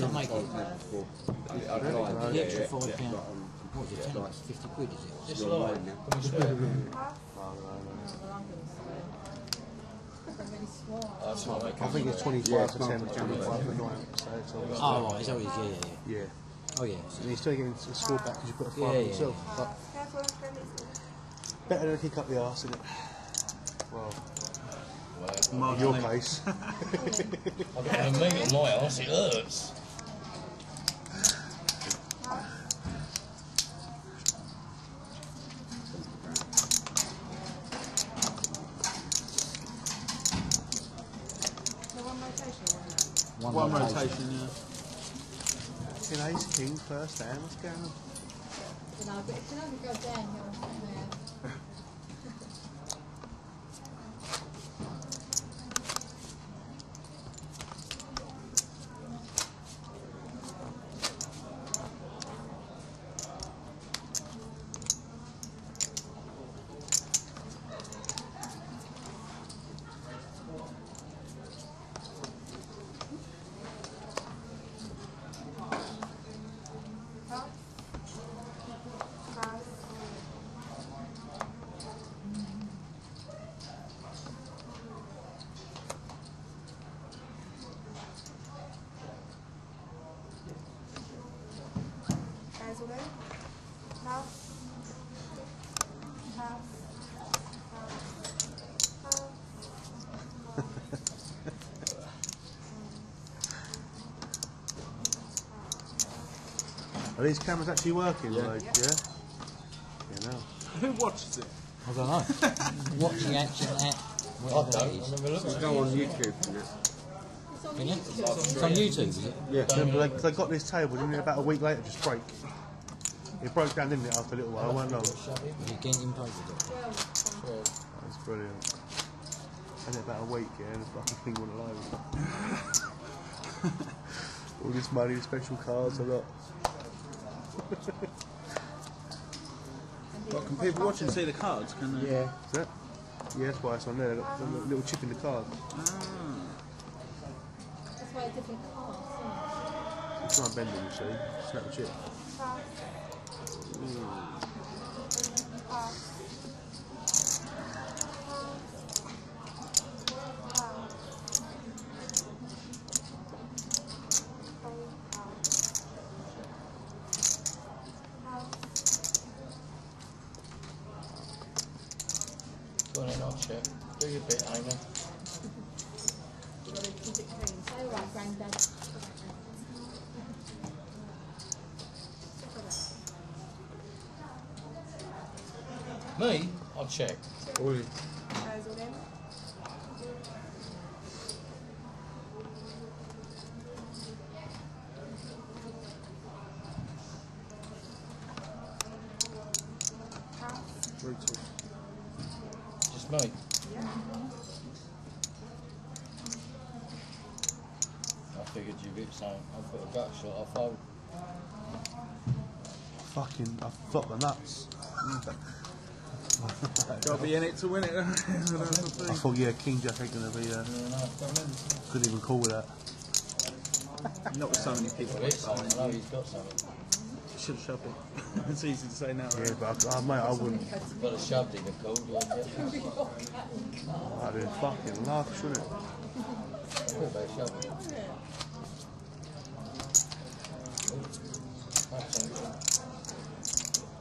What's that make it? before. The extra five pound. What is it? Ten, fifty quid is it? It's live. Can we swear? It's not like I think it's 25 percent or 25 per night. So Oh right, is that what it is? Yeah, yeah, yeah. yeah. Oh yeah. And you're still getting the score back because you put a five Yeah, on yeah, yourself. But better than a kick up the arse, isn't it? Well, in your case. I've got a meat on my arse, it hurts. One, One rotation. rotation, yeah. You know, he's king first. What's going on? You know, but you know, go downhill from there. Basil then? Mouth? Mouth? Are these cameras actually working? Yeah. Like, yeah. Yeah, no. Who watches it? I don't know. Watching action at I whatever don't, it is. I've never looked at it. Go on YouTube and that. It's on Can you? YouTube. It's on YouTube, is it? Yeah. Remember, they, they got this table, didn't they? About a week later, just break. It broke down, didn't it, after a little while? I weren't know. You get in posted it. That's brilliant. And about a week, yeah, and the fucking thing went alone. All this money, special cars, a lot. What, can people watch and see the cards? Can they? Yeah. Is that? Yeah, that's why it's on there. They've got a little chip in the card. Ah. That's why it's different colours. isn't it? You try and bend it, you see. Snap the chip. Go on in, I'll check. Do your bit, Amy. You gotta keep it clean. Say all right, granddad. Me? I'll check. Basil then? Brutal. Just me. I figured you'd hit something. I'll put a gut shot. I'll fold. Fucking, I flopped the nuts. Got to be in it to win it. I thought, yeah, King Jack ain't gonna be, uh, Yeah, no, it. couldn't even call with that. Not with so many people. Well, it's something. I know he's got something. Should have shoved it. it's easy to say now. Yeah, but I, I, mate, I wouldn't. You've got a shoved in the cold, won't? I'd have fucking laughed, shouldn't it? Put about shoved.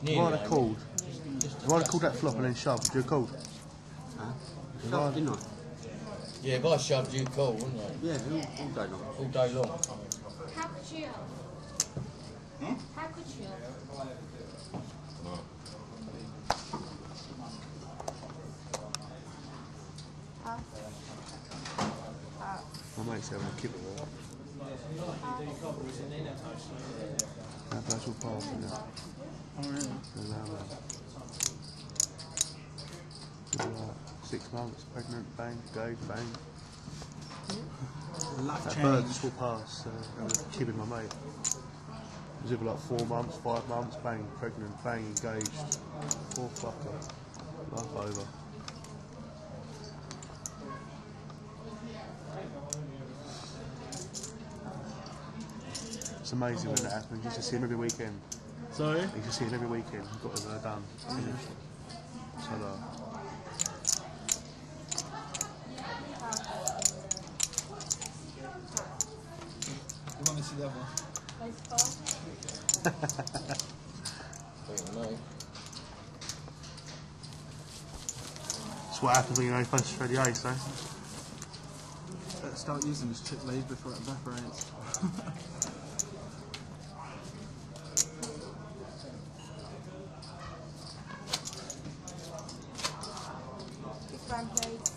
If I'd have called, if I'd have called that flop and then shoved, would you have called? Shoved, didn't I? Yeah, if I shoved you, cool, wouldn't you? Yeah, all, all day long. All day long. How could you? How could you? My mate's having a kibble there. That that's all part of it. Oh, really? And now, uh, give her, uh, six months, pregnant, bang, gay, bang. Life That bird just walked past, uh, I was kibbing my mate. It was either like four months, five months, bang, pregnant, bang, engaged. Poor fucker. Life over. It's amazing when that happens. You just see him every weekend. Sorry? You just see him every weekend. He got it done. Finished. So, uh, You want to see the other one? Place five. Think me. that's what happens when you know first thread the ice, eh? Better start using this chip lead before it evaporates. Big fan, please.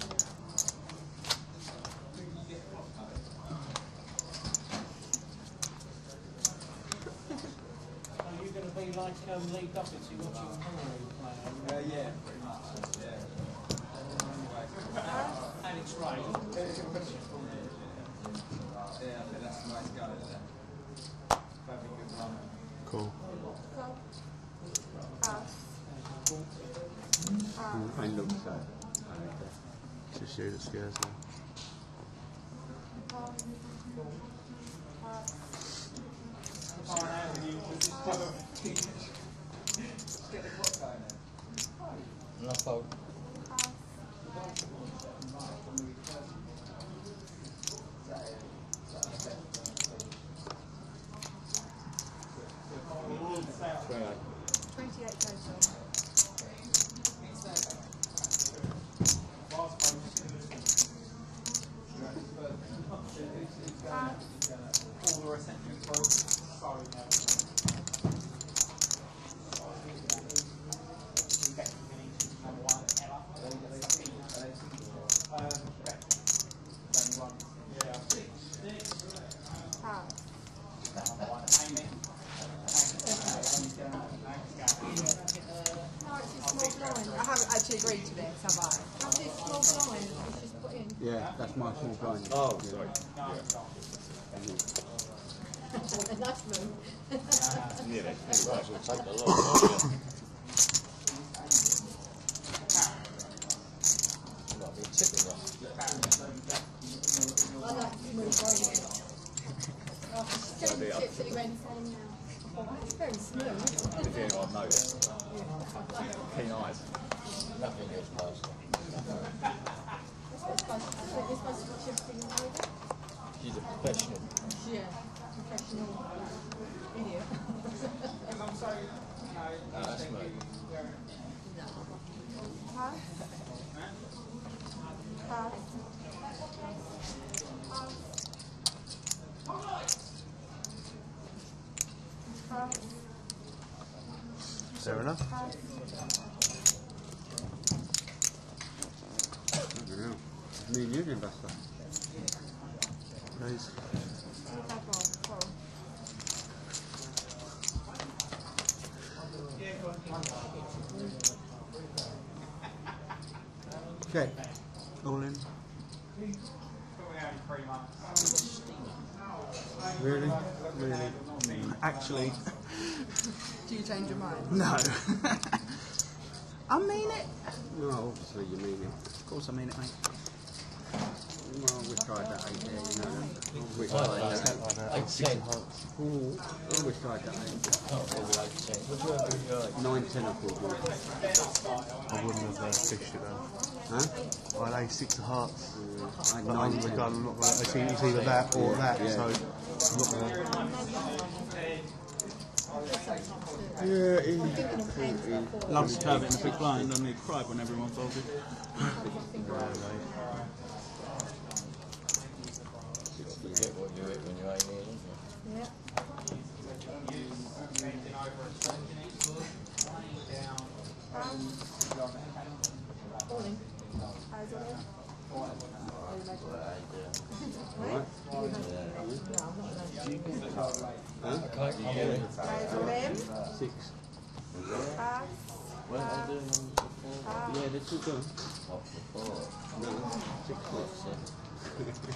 Are you going to be like um, Lee Doherty watching Hillary play? Uh, yeah, pretty much. Yeah. Alex Ray. Cool. I look so. It's just Nice. Have one. Cool. All in. Really? Really. Actually, Do you change your mind? no. I mean it. No, obviously you mean it. Of course I mean it, mate. We tried that eight there, you know. We tried that. Eight ten. Ooh, always tried that eight. Do with eight. What do you have ten, I. I wouldn't have uh, fished it though. Huh? I had six of hearts. I had But I'm, ten. I'm not gonna, it's either- it's either that or that, Yeah. so I'm not gonna. Yeah, paying stuff for Loves to have it in a big blind and he cried when everyone folded. You get what you hit when you ain't here, don't you? Yeah. All in. Eyes on him. Okay, I'm in. Eyes on him. Six. Pass. Weren't they doing them before? Yeah, they're still going. Not before. No, six foot. You know, You hungry,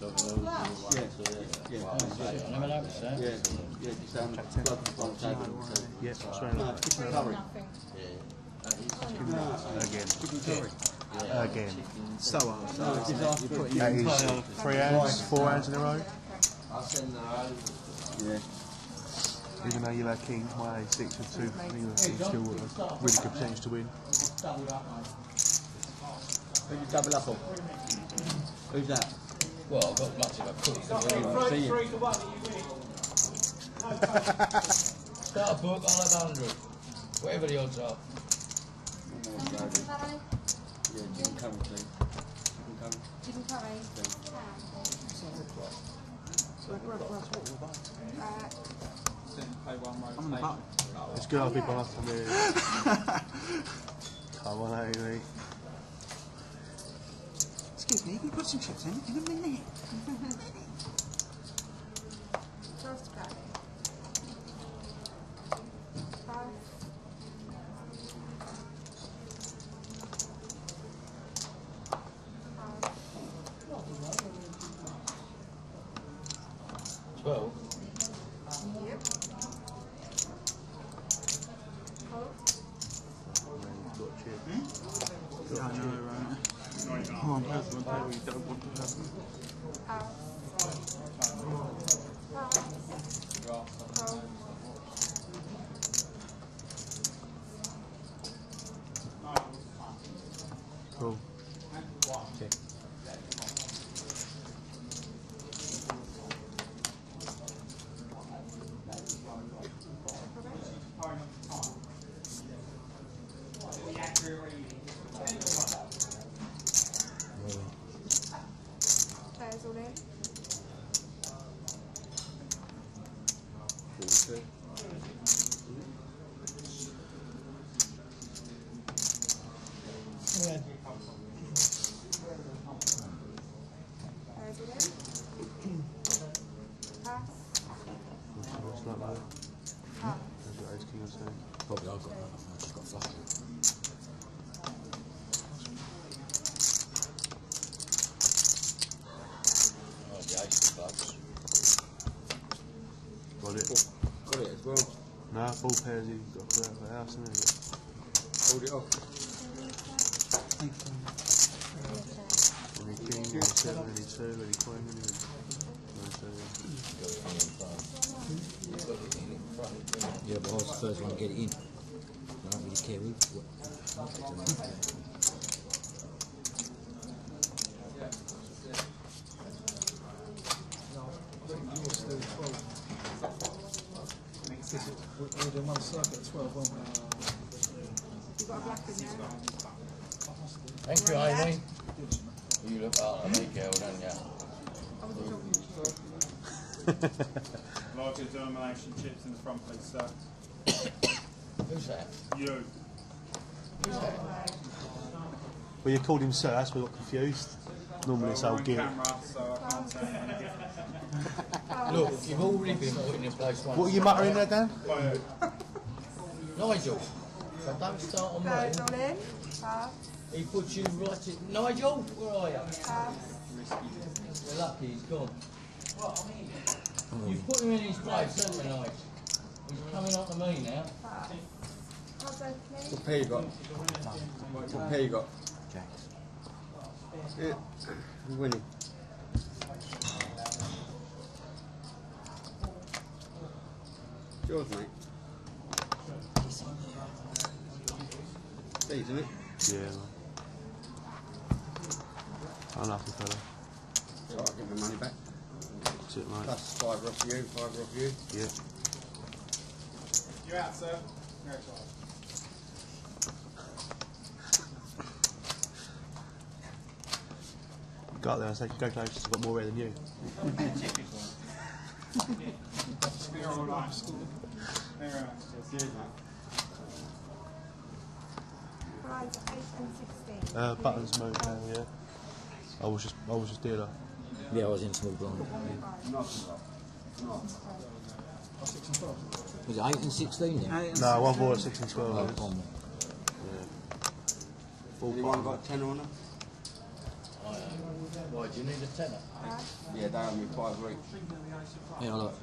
that. Again. Again. So it. That is three hands, four hands in a row. I'll send over. Yeah. Even though you'll have king, my A6 with two, England team still a really good percentage to win. Who you double up on? Who's that? Well, I've got as much as I could. See you. Start a book, I'll have 100. Whatever the odds are. Curry, Yeah, chicken curry, please. Chicken curry. chicken curry. Right. I'm on the button. It's good I'll be by from there. Come on, Amy. Excuse me, can you put some chips in? In a minute. Toast curry. Five. Twelve. Yep. Coke. Got chip. Yeah, I know, right? Oh, I'm passing my table. You don't want to have them. House. House. Coke. Cool. Players all in. Forty-two. Players all in. Pass. What's that like? Pass. Has got ace king or something? Probably I've got that. I've just got flush. Oh, the ace of clubs. Got it. Got it as well. Nah, ball pairs you've got to put out for the house, isn't it? Hold it off. Any king, any seven, any two, any queen, any. No, so, Yeah, but I was the first one to get it in. I don't really care who. What, I don't know. We're doing one circle at 12, won't we? Got a black in there. Thank you, Amy. You look out like a big girl, don't you? I. Larger denomination chips in the front, please, sir. Who's that? You. Who's that? Well, you called him sir, that's why I got confused. Normally it's Well, we're old on Gil. camera, so I can't say anything. Look, you've already been put in place once. What are you muttering there, Dan? Nigel. So don't start on Players me. all. Pass. He put you right in. Nigel, where are you? Pass. You're lucky he's gone. You've put him in his place, haven't you, Nigel? He's coming up to me now. Pass. How's opening? What pair you got? What pair you got? Jacks. Yeah. Who's winning? It's yours, mate. Steve's, isn't it? Yeah. Unlucky fella. So I'll get my money back. That's it, mate. Plus five off you, five off you. Yeah. You're out, sir. Very sorry. Go up there and say, go close, I've got more red than you. You're. Very much. Cheers, mate. Blinds at 8 and 16. Uh, buttons moved down, yeah. I was just, I was just dealer. Yeah, I was in small blind. Was it 8 and 16 then? Eight and No, one ball at 6 and 12. Oh, is. one. Anyone got a tenner on them? Why, do you need a tenner? Yeah, they owe me five each. Yeah, look.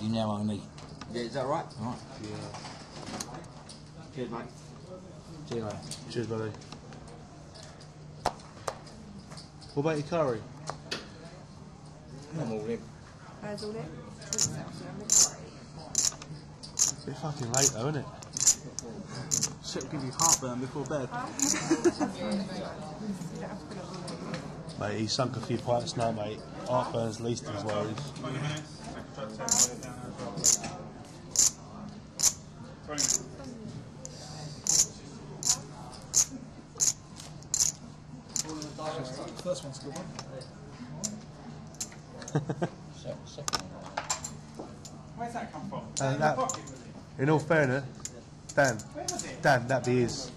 You now owe me. Yeah, is that right? Alright. Cheers, mate. See you later. Cheers, buddy. What about your curry? I'm all in. Where's all in? Bit fucking late though, isn't it? Shit will give you heartburn before bed. Mate, he sunk a few pints now, mate. Heartburn's least of his worries. 20 minutes. Try to take it down as well. 20 minutes. First one's a good one. Second, second one. Where's that come from? Uh, In that- the pocket. In all fairness, Dan, Where was it? Dan, that'd be his.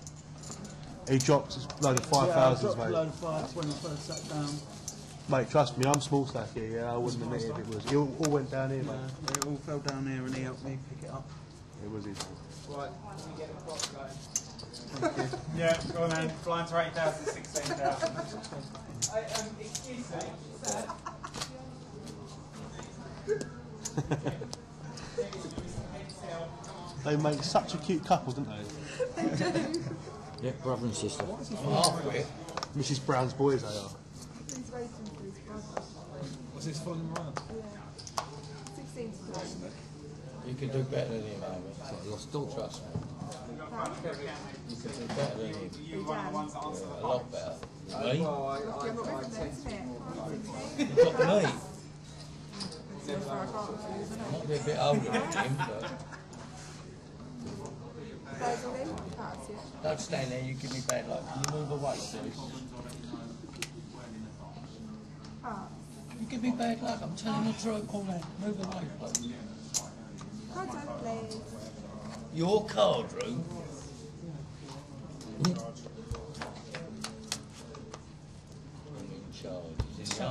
He dropped a load of 5,000s, yeah, I a mate. load of fives when I first sat down. Mate, trust me, I'm small stack here. Yeah, I wouldn't admit it if it was. It all, all went down here, Yeah, mate. it all fell down here and he helped me pick it up. It was his. Yeah, go on then. Flying to 8,000, 16,000. I, um, excuse me. They make such a cute couple, don't they? Yeah, brother and sister. Half. Mrs. Brown's boys, they are. He's waiting for his brother. This following around? Yeah. 16 to 20. You can do better than him, Amy. Got a lost. Trust me. A lot better. Me? I? Might be a bit older than him, but don't stand there, you give me bad luck. Can you move away, please? You give me bad luck, I'm telling the truth. Hold on, move away, please. Cards out, please. Your card room? I'm in charge. I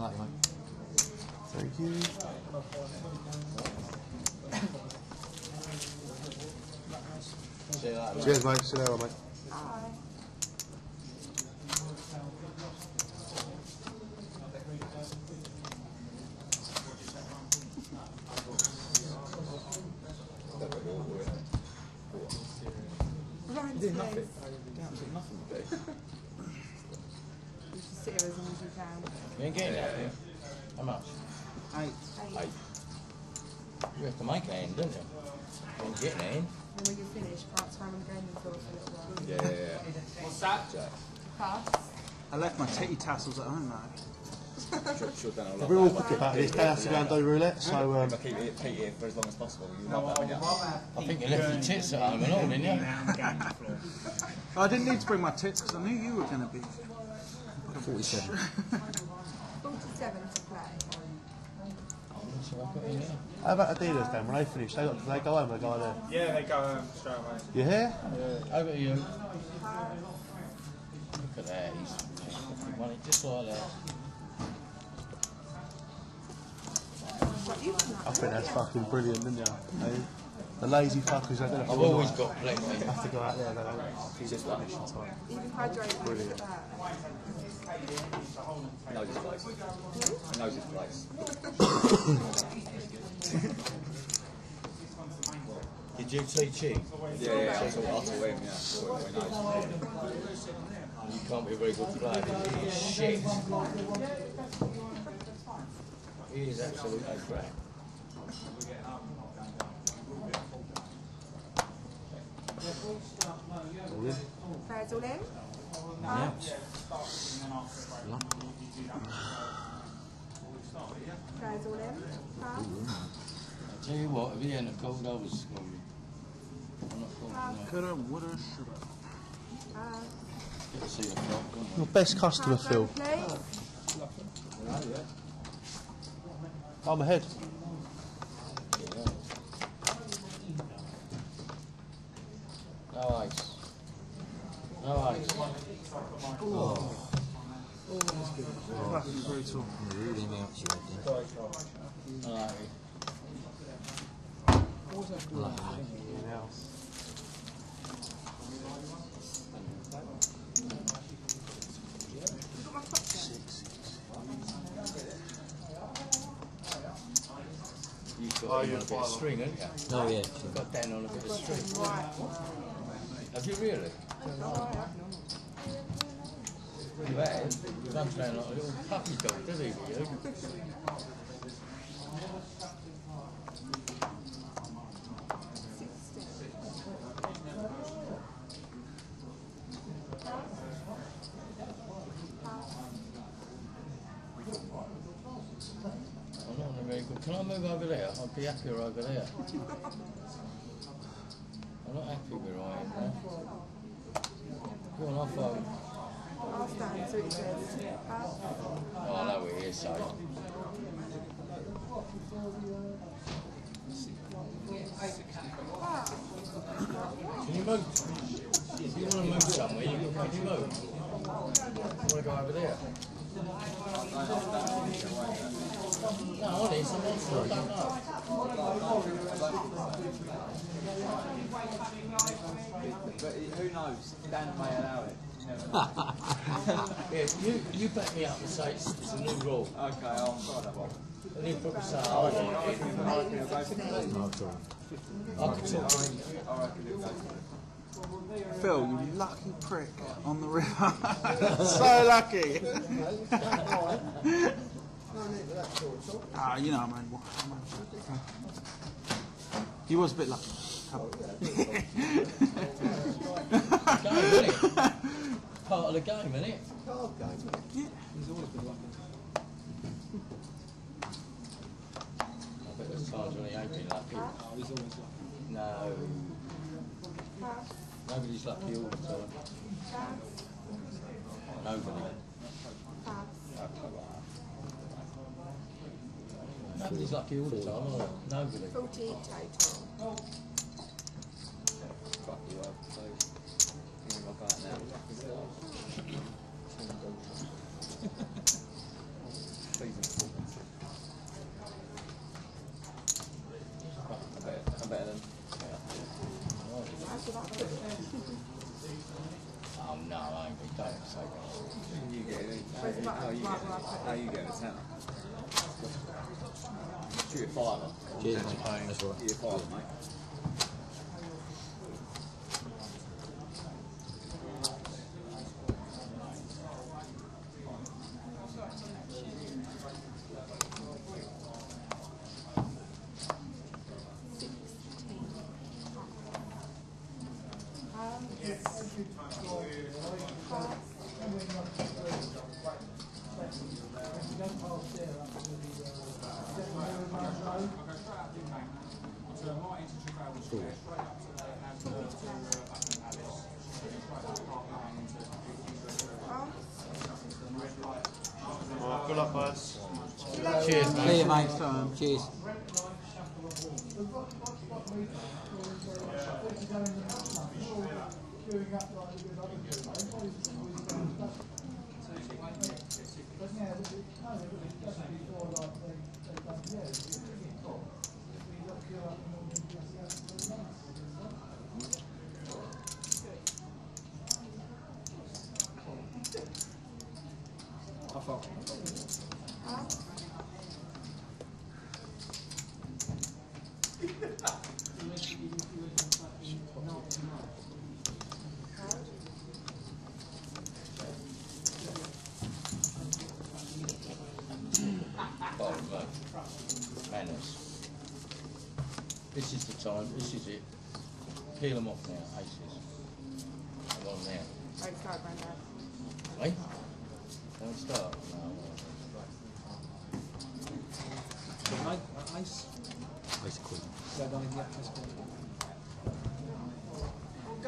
like. Thank you. Cheers, mate. See you later, mate. Hi. Ryan's did place. nothing. Absolutely nothing to do. You should sit here as long as you can. You ain't getting that, here. How much? Eight. Eight. Eight. You have to make it in, don't you? You ain't getting it in. And when you finish, parts time on the gaming floor for a little while. yeah, yeah, yeah. What's that? Pass. I left my titty tassels at home though. Shut down a lot. We're all about this. Dan has to go and do roulette, so um, If I keep it, keep it here for as long as possible, you love that, wouldn't you? I think you left your tits at home and all, didn't you? I didn't need to bring my tits because I knew you were going to be. 47. 47 to play. So I put in there. how about Adidas, Dan? When they finish, they, got, they go home or go there? Yeah, they go um, straight away. You here? Over to you. Look at that, he's fucking money just like that. What you can I think that's fucking brilliant, isn't it? The lazy fuckers, they don't have to I've always night. got plenty. have to go out there, they don't. Keep it in time. even hydrate Brilliant. Knows his place. Knows his place. Did you teach him? Yeah, yeah, I'll tell, I'll tell him, yeah. I'll tell him, he. You can't be a very good player. He is shit. He is absolutely crap. All in. Fair's all in? Yeah. Fair's all in? Pass. I tell you what, if he hadn't have called, I was scoring. I'm not calling. Coulda, woulda, shoulda. Pass. Get to your best customer, Phil. I'm ahead. No ice. No ice. Oh. Oh, that's brutal. Oh, you're on a bit of string, haven't you? oh yeah. You've got Dan on a bit of string. Have you really? You have? He runs around like a little puppy dog, does he, with you? I'm not in a very good. Can I move over there? I'd be happier over there. I'm not happy where I am now. Go on, off home. I'll stand so it says. Oh, I know we're here, so. Can you move? If you want to move somewhere, you can, can you move? You want to go over there? No, honest, I'm not sure. I don't know. But who knows? Dan may allow it. Yeah, you, you back me up and say it's, it's a new rule. Okay, I'll try that one. And you probably say, oh, I don't know. I reckon it'll go for it. I could talk to you. I reckon it'll go for it. Phil, you lucky prick on the river. so lucky. ah, you know, man. He was a bit lucky. Part of the game, isn't it? Part of the game, isn't it? I bet there's times when he ain't been lucky. No. Nobody's lucky all the time. Nobody. Nobody's lucky all the time, are they? Nobody. 48 total. Fuck you up, so. Think I'll go out now. Oh. Cheers, mate. That's right. Get a fiver, mate.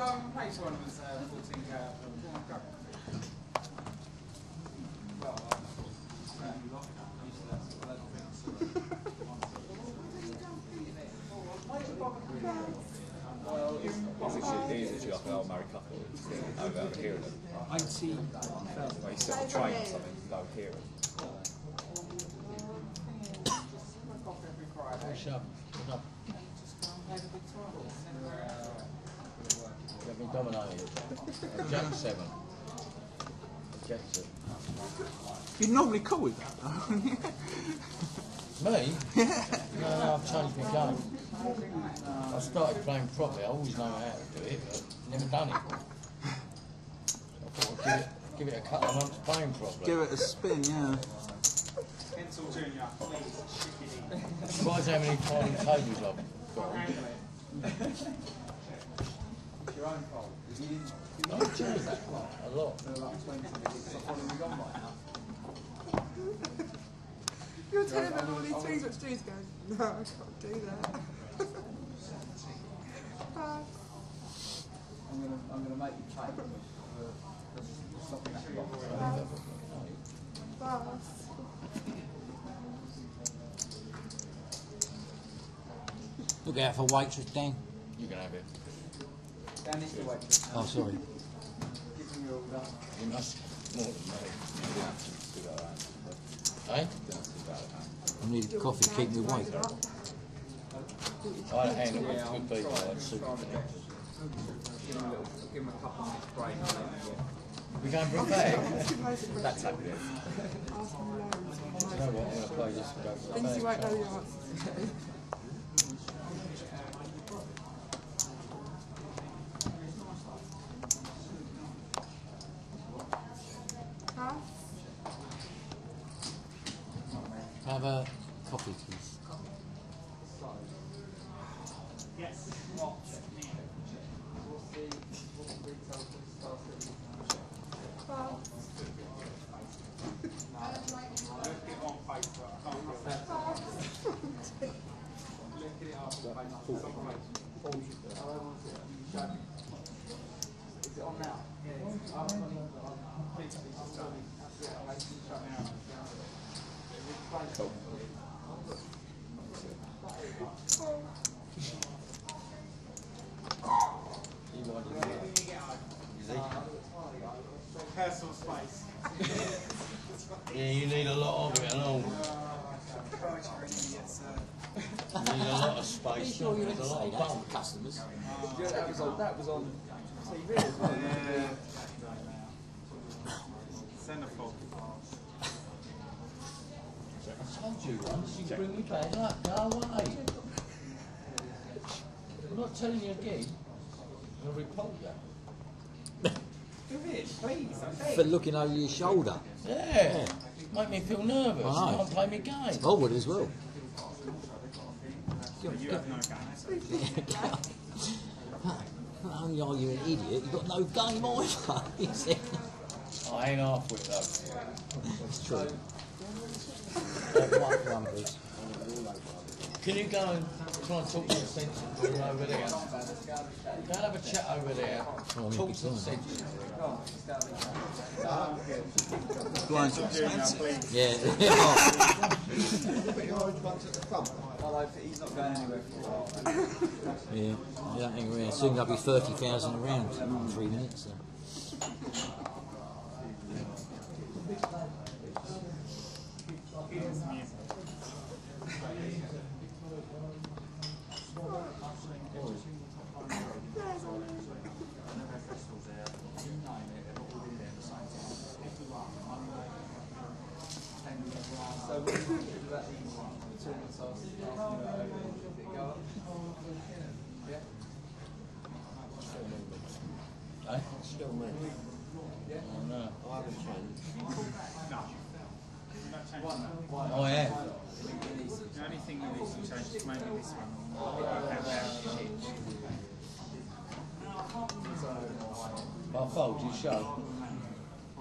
Go and play one of us, uh, 14 go. Go on, go. Well, uh, Well, it's, it's, literally, it is literally like an old married couple over, over here 80 Well, he's still trying something low here. Push up. Push up. Get me dominated. Jack seven. Jack seven. You're normally cool with that, though. Me? No, no, I've changed my game. I started playing properly. I always know how to do it, but never done it. I thought I'd give it, give it a couple of months playing properly. Give it a spin, yeah. Pencil Junior, please, shippity. Surprised how many tiny tables I've got. Handle it. It's your own fault. If you didn't, if you Oh, didn't geez, choose that clock, A lot. there were like 20 minutes. I've probably gone by now. You're telling them all these things which Drew's going, no, I can't do that. Ah, I'm gonna, I'm gonna make you pay for for stopping that clock. Bus. Look out for waitress, Dan. You can have it. Dan is the. Oh, sorry. Give him your order. You must more than. I need coffee to keep me awake. I'd hang it with good people. I'd super. Give him a little, give him a couple minutes break. and then, yeah. We going for a bag? That's happening. Ask him loads. You know what? I'm going to play this and go for a Things you won't know the answers to. Huh? Have a coffee, please. Yes. Bus. Look it on Facebook. I can't do it. Look at it up on Facebook. It's on Facebook. Is it on now? You wanted it. Is he? Personal space. Yeah, you need a lot of it and all. You need a lot of space. Sure, you There's didn't a lot say that bump. to customers. Yeah, that was on, that was on TV as well. Centerfold. I told you once, you bring me bad luck. Go away. I'm not telling you again. I'm going to report you. Do it, please. I. For looking over your shoulder. Yeah. Make me feel nervous. I know. Can't play my game. I would as well. You have no game. Not only are you an idiot, you've got no game either. he said. I ain't half with it though. It's true. One, one, please. Can you go and try and talk to the sensible over there? Go and have a chat over there. Oh, talk maybe to the so. sensible. Blinds are expensive. please. Yeah. Although he's not going anywhere for a while. yeah. I don't think around. Soon there'll be 30,000 around in three minutes. So. So what do you think about the tournaments I was asking you about over there? Did it go up? Yeah? Eh? Still me. Oh, no. I haven't changed. Oh, yeah. The only thing that needs to change is maybe this one. Have that shit. I fold you show.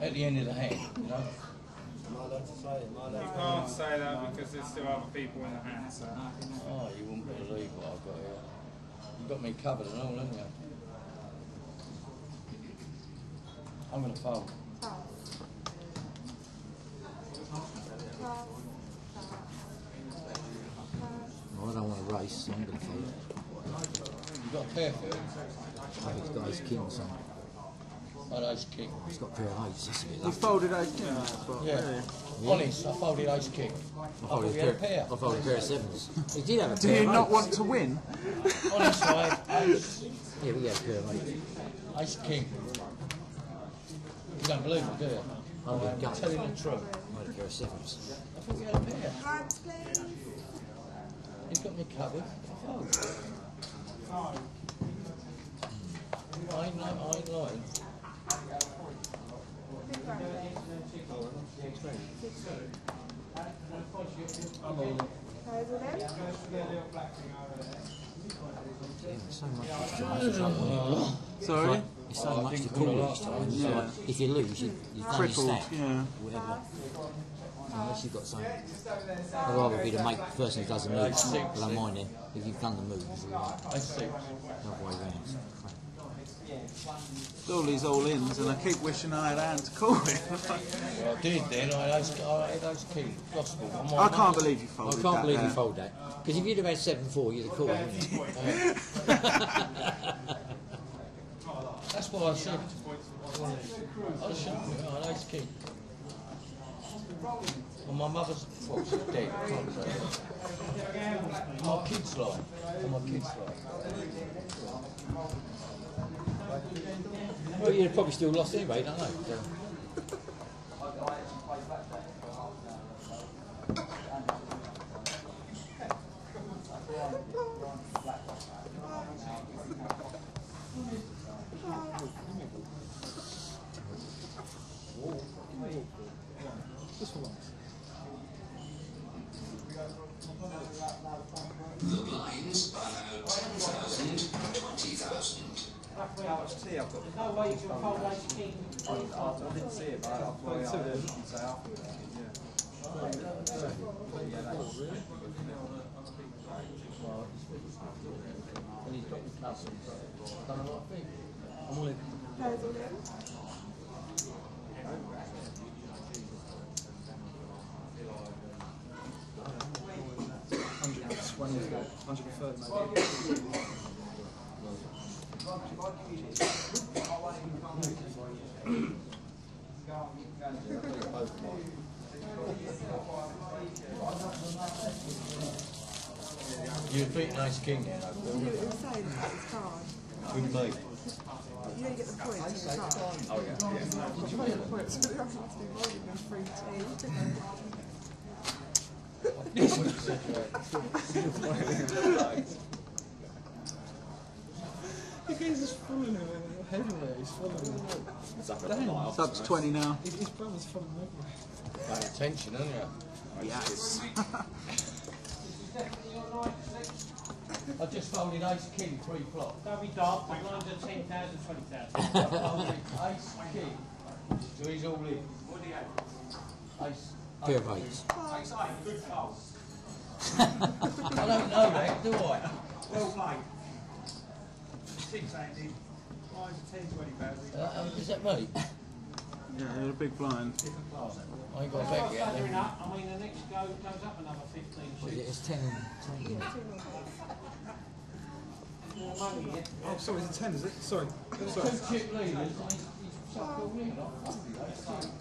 At the end of the hand, you know? Am I allowed to say it? Am I allowed You to can't say that because there's still other people in the hand, so. Oh, you wouldn't believe what I've got here. You've got me covered and all, haven't you? I'm going to fold. Well, I don't want to race, so I'm going to fold. You've got a pair for it. Think it's got his king or something. I had king. He's got a pair of eights. That's a bit You lucky. folded ace king as well. Yeah. really? Honest, I folded ace king. I I thought folded we a had a pair. pair. I folded a pair of sevens. He did have a Do pair you of not eights. want to win? Honest, I had ace, Yeah, we had a pair of eights. ace king. You don't believe me, do you? I'm yeah. telling the truth. I had a pair of sevens. I thought we had a pair. Blanks, please. He's got me covered. Oh. I ain't, li- I ain't lying. So much to make trouble. Sorry? There's so much to call each time. Yeah. like, if you lose, you, you've done your Crippled, stack. yeah. Whatever. Unless you've got something. I'd rather be the mate person who does the moves. I don't mind it. If you've done the moves, it's all right. I see. Other way round. All these all ins, and I keep wishing I had a hand to call it. Well, I did then. I had ace, I had ace king. Gospel. I can't that. believe you I can't that. believe you there. fold that. Because if you'd have had 7 4, you'd have called it? That's what I said. I should had ace king. On my mother's, well, dead. I can't say that. My kids' life. On my kids' life. Well, you'd probably still lost anyway, don't know. So. How much tea I've got? There's no way you can fold ace king. I, I didn't see it, but I thought I heard you say after that. Yeah. And he's got the cousins. Done the right thing. I'm all. Hazel then. You've beaten ace king then, I You feel. were insane about his card. With me. You don't get the points on the card. Oh, yeah, oh, yeah. Did you get the points? So they have to do volume and free tea. You guys just following him everywhere. He's following him. It's up to 20 now. His brother's following him everywhere. Pay attention, aren't you? Yes. I just folded ace king three flop. Don't be dark, the blinds are 10,000, 20,000. I ace king. So he's all in. What do you have? Ace. Pair of eights. Ace eight, good fold. I don't know that, do I? Well played. Six handed. Uh, um, is that me? Yeah, you're a big blind. I ain't got a Start bet yet. then. I mean, the next go goes up another 15 What is it? shoots. It's 10 and 20. More money, yeah? Oh, sorry, it's a 10, is it? Sorry. There's two chip leaders and he's, he's sucked all in. I fucking ace king.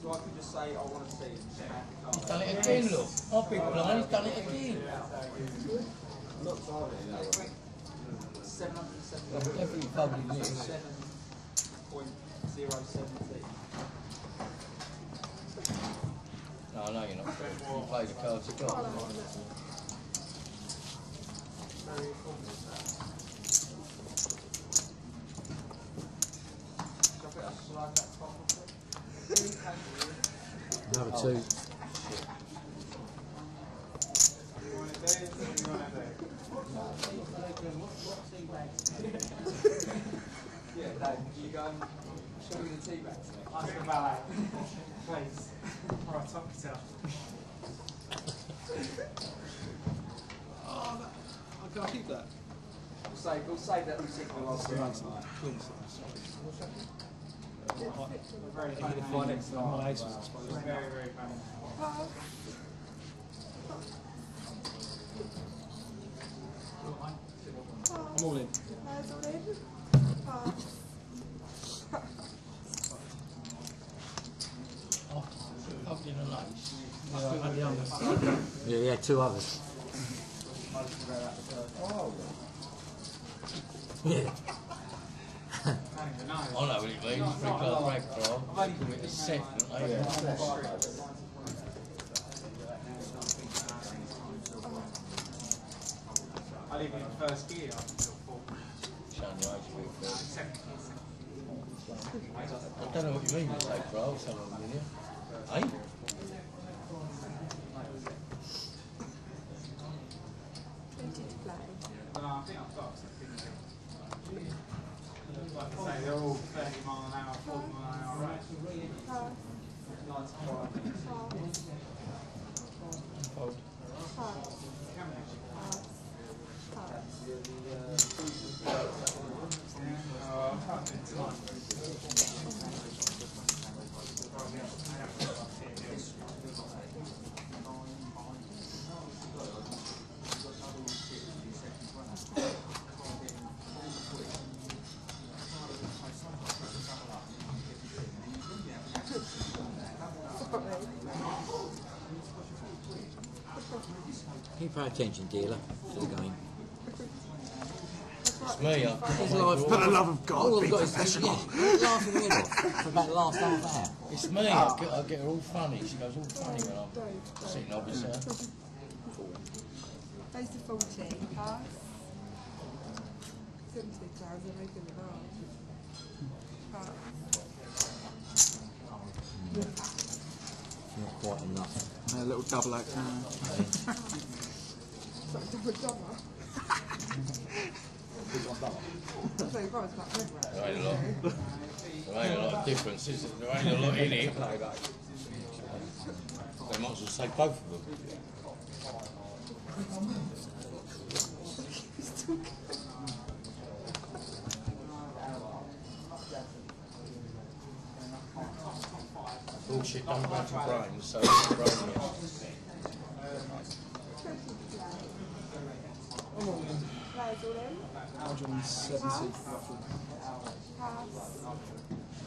So I could just say, I want to see it. He's done it again, look. I've been blind, he's done it again. I've definitely folded this. Point zero seventeen. No, I know you're not. You play the cards you got. Another two. Oh, Yeah, Dave, you go and show me the tea bags. Ask about that. Please. Alright, top out. Oh, that, can I keep that? We'll save, we'll save that for last week. Please. Very funny. My ace was exposed. Very, very funny. I'm all in. All in. Yeah, yeah, two others. Oh. Yeah. I know what it means. I've only committed set. I leave in first gear I don't know what you mean with drag car. Some of them, will you? Eh? Plenty to play. No, I think I've got something. Like I say, they're all 30 mile an hour, 40 mile an hour race. Pass. Pass. Fold. Pass. Pass. Pass. Can you pay attention, dealer, to the game? It's me. I- He's I like, For the love of God, all be I've got is professional. yeah, laughing the head off for about the last half hour. It's me. I get, I get her all funny. She goes all funny when I'm sitting opposite her. Goes to 40. Pass. 70 clouds are making the large. Pass. Not quite enough. A little double act. Uh, Like double double. So you got that There ain't a lot. There ain't a lot of difference, is it? There ain't a lot in it. They might as well say both of them. Bullshit don't go to brains, so it's brain Players all in. 170. Pass.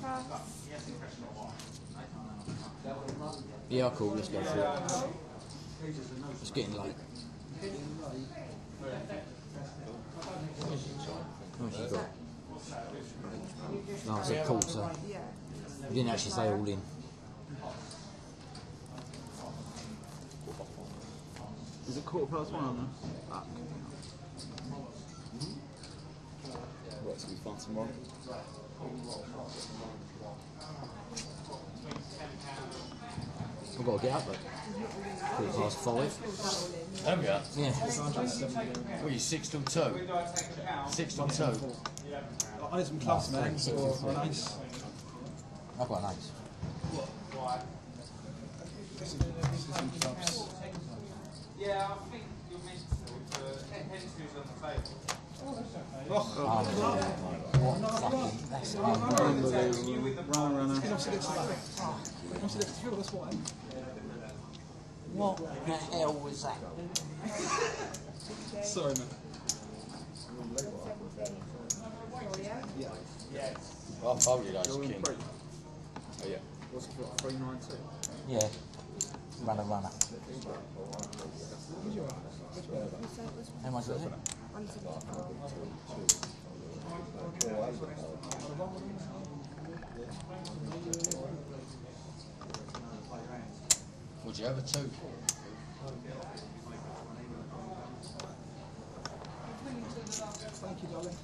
Pass. Yeah, cool, let's go for it. It's getting late. What's she got? No, I said quarter. Yeah. You didn't actually say all in. Is it quarter past one? Ah. What's going to be fun tomorrow? I've got to get up at quarter past five. Have you? Yeah. What are you, six till two? Six till two? I need some clubs, man. Or an ace. I've got an ace. Some. Yeah, I think you're meant to. Uh, hence who's on the table. Oh, what that's that's the that's that's hell was that? Sorry, man. Oh, yeah. I folded those king. Oh yeah. What's it for? 392. Yeah. Runner, runner. How much was it? Would you have a two? Thank you, darling.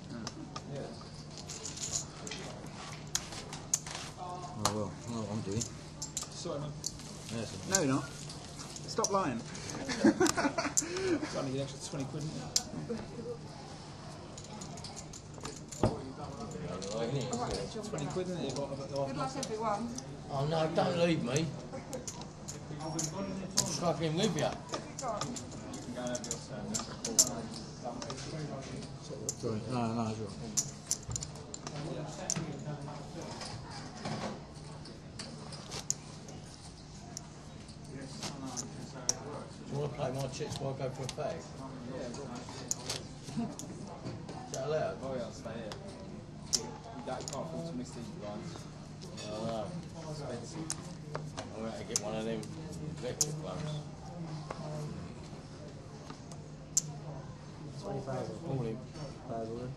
Oh well, I know what I'm doing. Sorry, man. Yes, No, you're not. Stop lying. Trying to get extra 20 quid. isn't it? 20 quid, isn't it? What, about the Good luck, everyone. Oh no, don't leave me. I'm struggling with you. Sorry. No, no, it's all right. Do you want to chips while I go for a fag? Is that allowed? Oh yeah, I'll stay here. You can't afford to miss these ones. I don't know. I'm going to get one of them electric ones. Twenty thousand. Morning. Basil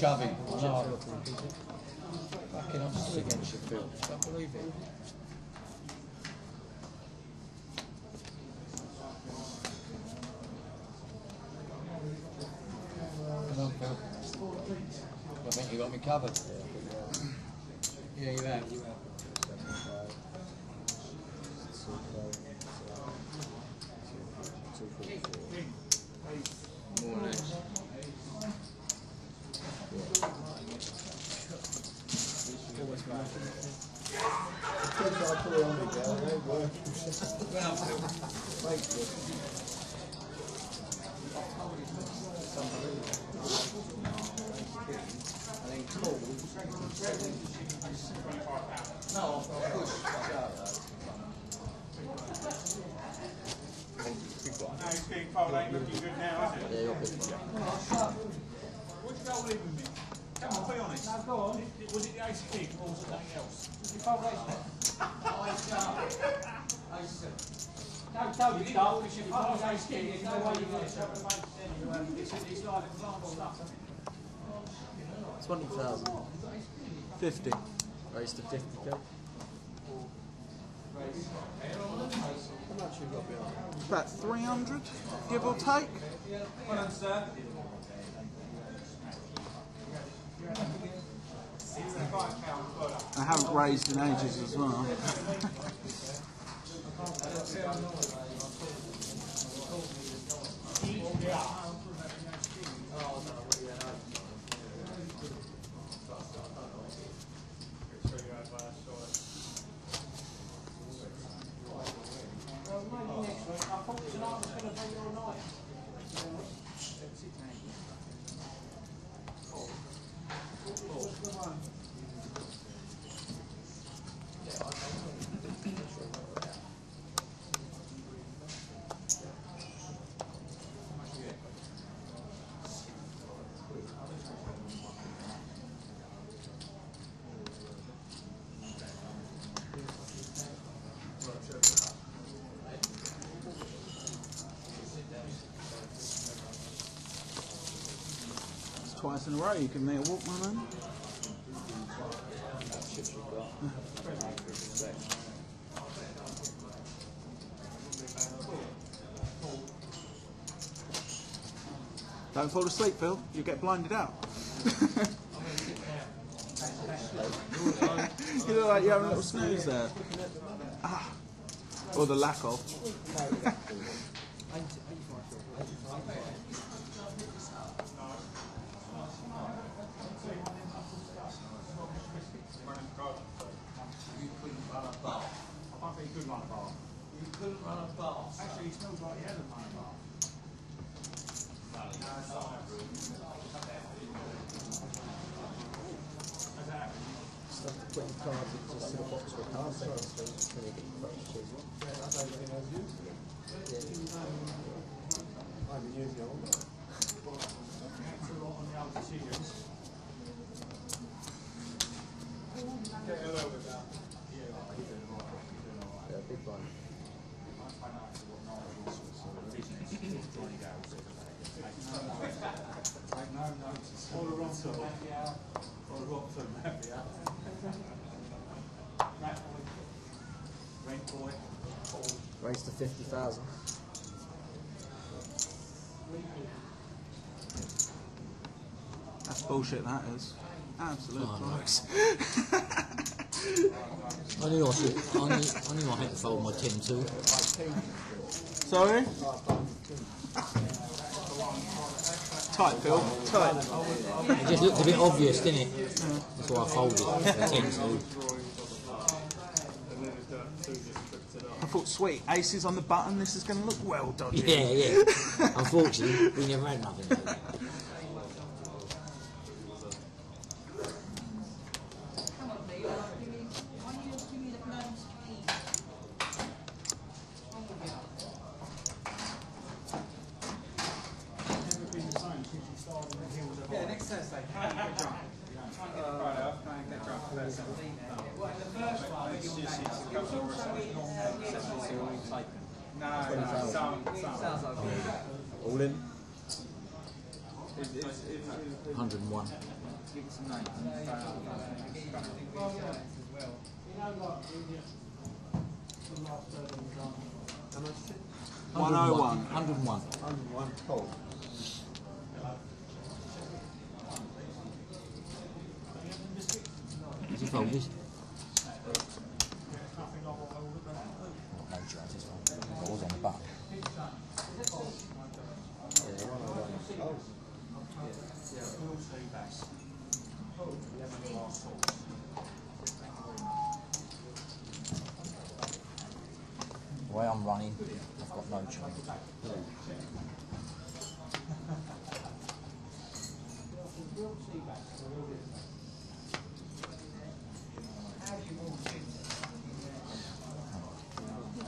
then. Oh, shoving. Fucking sick against Sheffield. I can't believe it. I think you got me covered. Yeah, you have. You have. More or less. No, it's being cold, ain't looking good now, is it? Yeah, you're big. Which goal leave with me? Come on, be honest. No, go on. Was it the ace kick or was it something else? Was it cold oh, uh, No, tell you, Carl, because you're part of ace there's no way you're going to separate them. It's, it's like example stuff. Twenty thousand. Fifty. Raised to fifty k. About 300, give or take. Well done, sir. Sixty-five pounds, well done. I haven't raised in ages as well maybe next week. I thought tonight was going to be your night. You give me a Walkman then. Don't fall asleep, Phil. You'll get blinded out. you look like you have a little snooze there. Ah. Or the lack of. You couldn't run a bar. I think he could run a bar. You couldn't run a bar. Actually, he smells like he hasn't run a bar. How's that happen? Stuff to put your cards into a silver box with cards in so when you get your fresh cheese. That's a lot on the old decisions. Get a little bit down. Yeah, big one. All the wrong to happy hour. All the wrong to happy hour. Rat boy. Rent boy. Raised to fifty thousand. That's bullshit, that is. Absolute Oh, bollocks. I knew I should. I knew, I knew I had to fold my tin too. Sorry? Tight, Phil. Tight. It just looked a bit obvious, didn't it? That's why I folded the tin too. I thought, sweet, aces on the button, this is going to look well dodgy. Yeah, yeah. Unfortunately, we never had nothing. Like that. Never been the No, no, some, some. Sounds like All in? If, if, if, if, 101. give us some names. One oh one. 101. One cold. Is he folded? No chance, this one. I was on the back. The way I'm running, I've got no chance.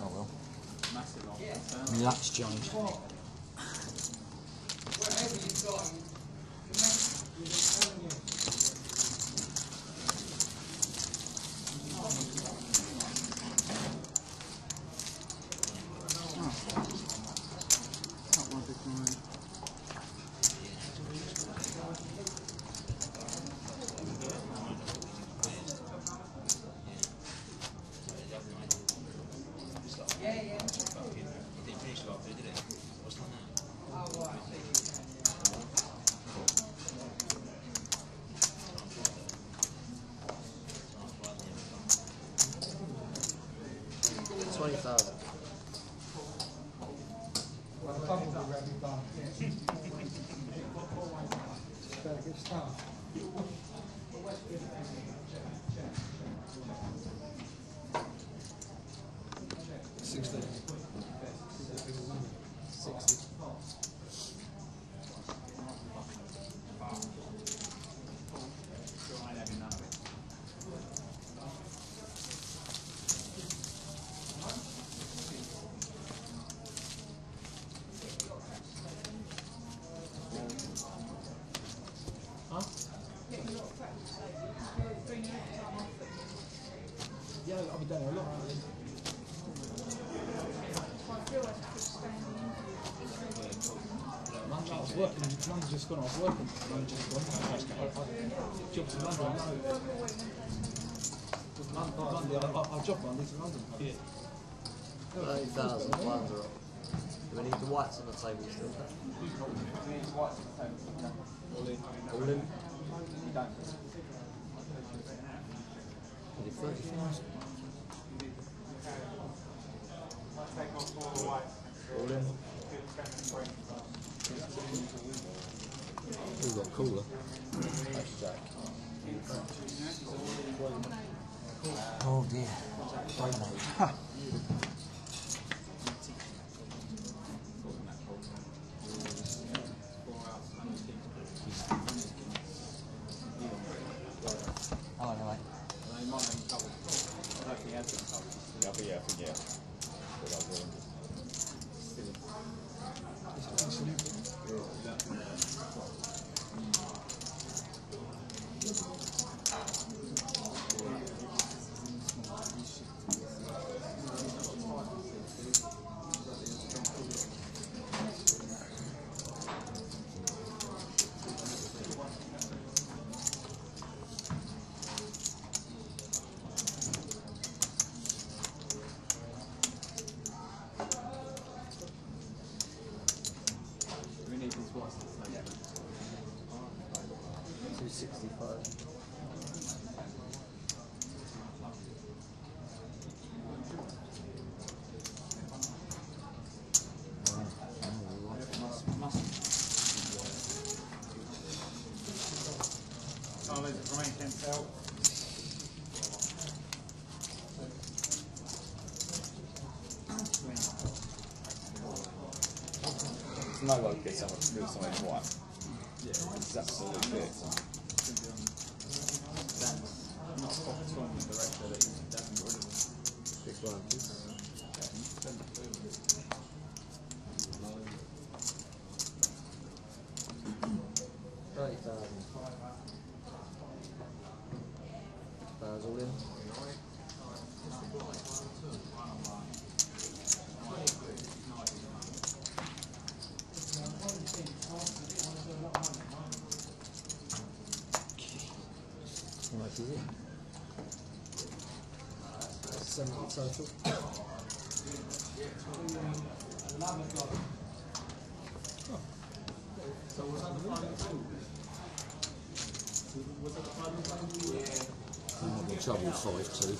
Oh well. Luck's changed. Not one big blind. one's just gone off work just gone. I've jumped to London now. I, I, I jumped Monday to London. Yeah. 30,000 ones are up. We need the whites on the table still? We need the whites on the table still. All in. All in. You don't. 65. There's no way to get someone to do something white. Yeah, it's absolutely clear. Them. 70 total. So was that the final two? Was that the final two? Yeah. Trouble five two.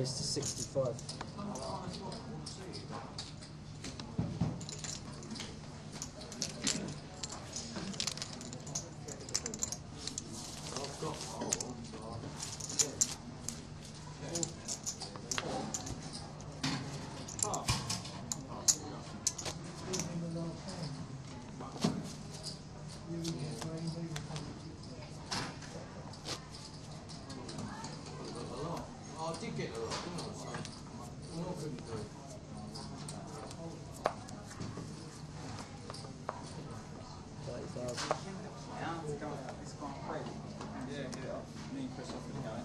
raised to 65. Get I? So, what could you do? Thirty thousand. Yeah, get it up. Me and Chris off it going.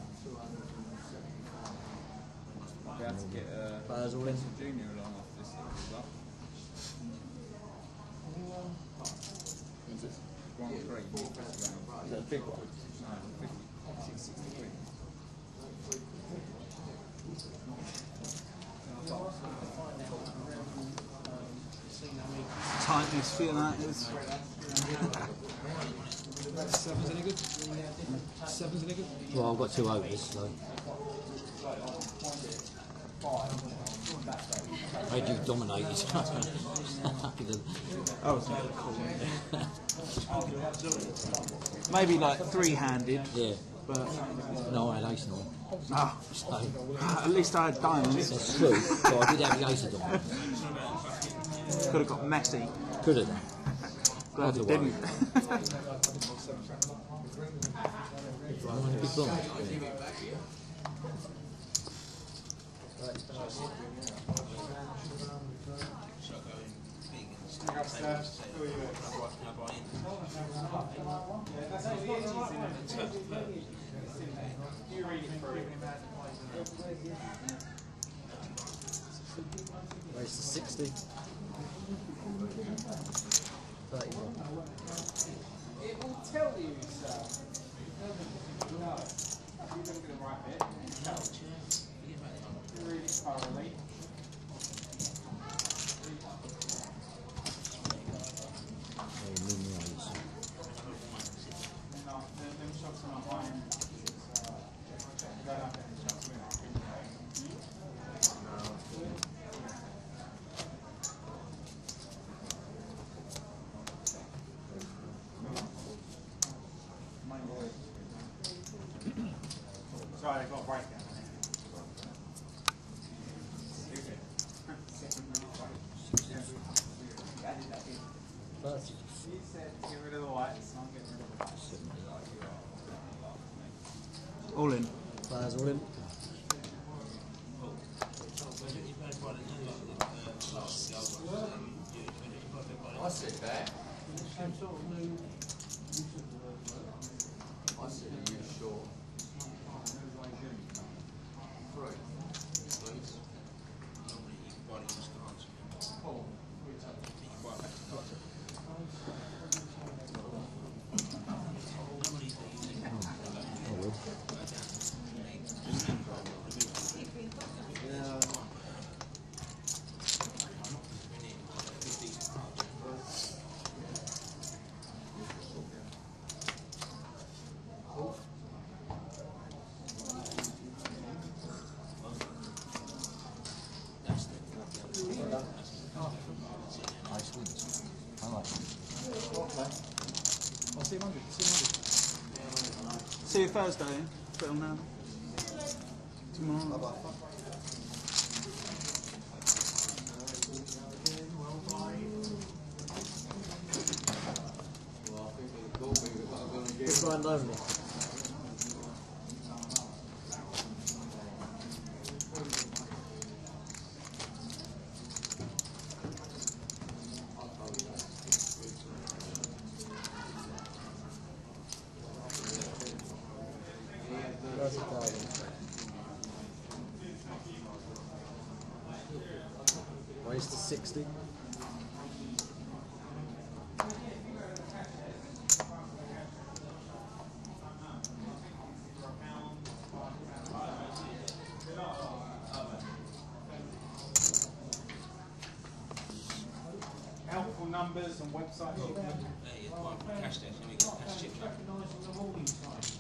Be able to get uh, Players all in. Junior along off this as well. One three. Is that a big one? No, 50, 60 quid. Tightness, feel that is. Seven's any good? Seven's any good? Well, I've got two overs, so. I do dominate it. Oh, maybe like three-handed, yeah. but No, I had ace nine. ah, So, at least I had diamonds. that's true. So I did have the ace of diamonds. Could have got messy. Done. Glad Not it to worry. didn't. I want a big blind. Raised to It will tell you, sir. No. You're going to be the right bit. It thoroughly. Oh, me and the ace. And, uh, them, them shots are not mine. It's, uh, go up there and shots win. Sorry, they've got a breakdown. He said, get rid of the lights, I'm getting rid of the lights. All in. Players all in. I said that. I said are you sure? Three, please. Nice wins. I like it. I'll see him 100. See him 100. See you Thursday. Eh? Put on now. Tomorrow. It's Ryan Lonely. Numbers and websites. You can. Definitely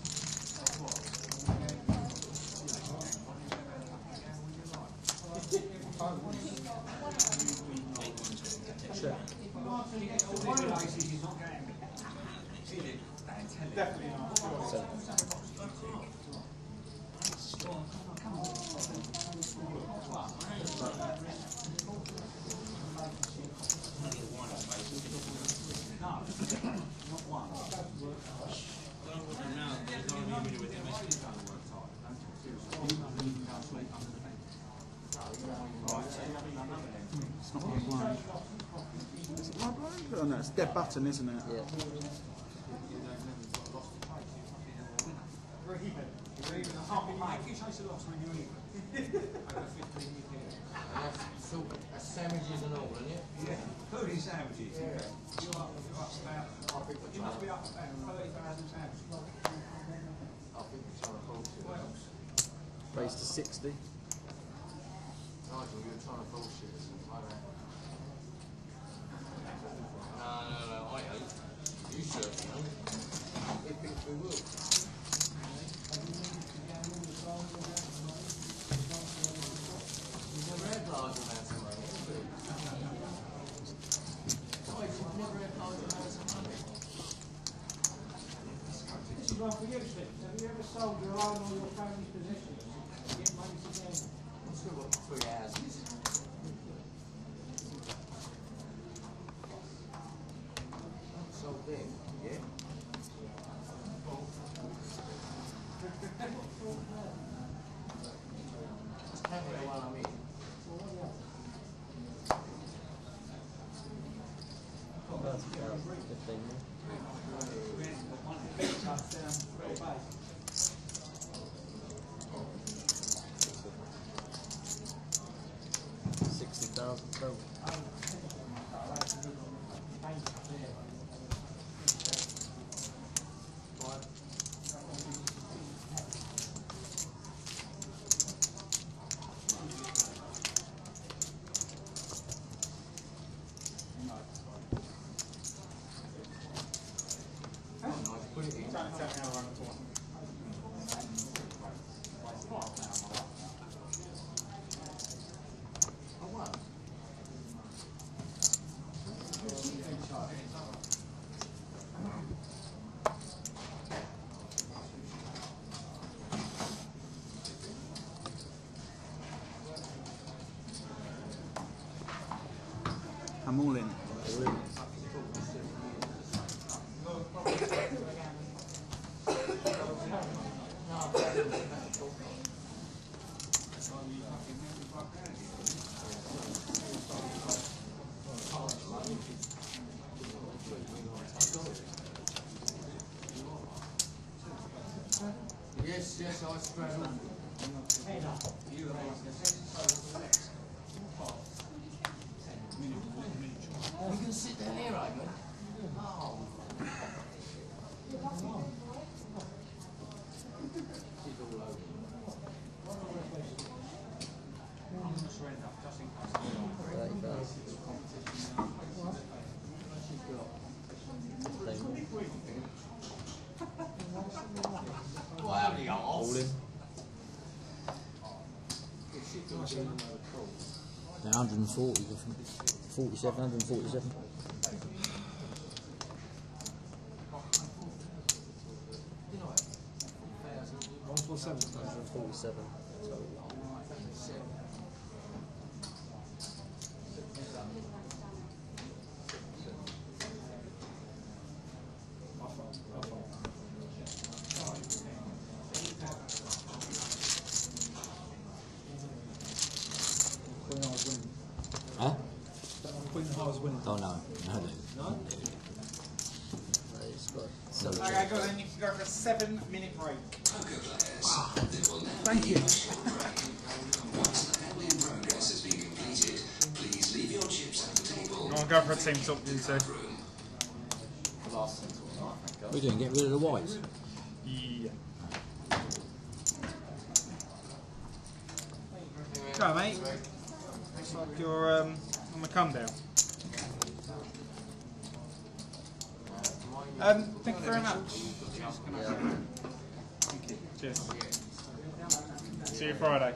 dead button, isn't it? Yeah. Sandwiches and all, isn't it? Yeah, including sandwiches. Yeah. You're up, you're up about, you must be up about thirty thousand sandwiches. I think it's trying to bullshit. Raised to sixty. Nigel, you're trying to bullshit us. I don't. No, no, no, I ain't. You certainly don't. They think we will. We've never had large amounts of money, have we? Guys, we've never had large amounts of money. This is one for you, Steve. Have you ever sold your own or your family's possessions to get money to them? I've still got three houses. Sold them, yeah? Just count it while I'm in. Thirty thousand. Fifteen more. Sixty thousand total. Put it in. Trying to 140, 147, 147. same something so. We're doing get rid of the whites. Yeah. Go, mate. Looks like you're um, on the come down. Um, thank you very much. Cheers. Cheers. See you Friday.